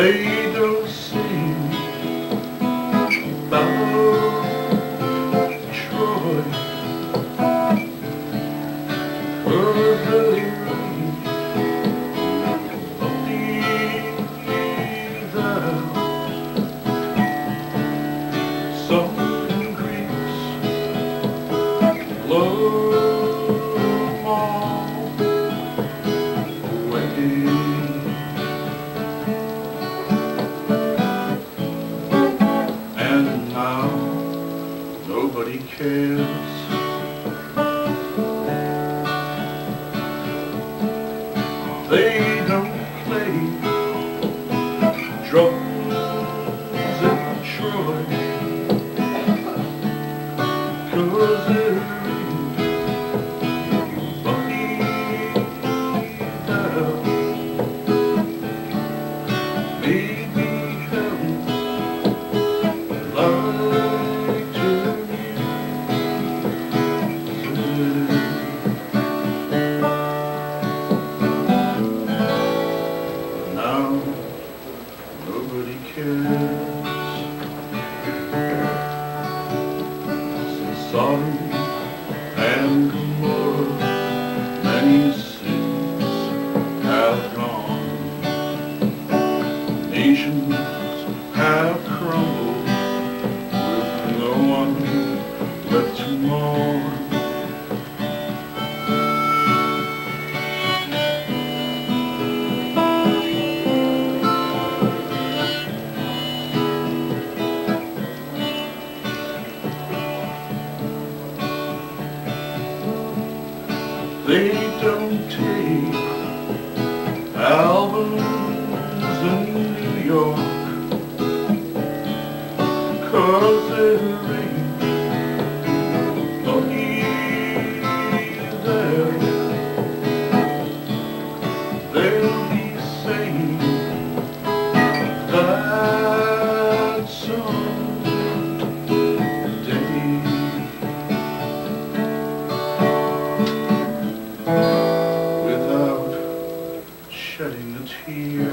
Lay cares They don't play drums Sodom and Gomorrah Many sins have gone. Nations have crumbled With no one left to mourn They don't take albums in New York Cause ain't и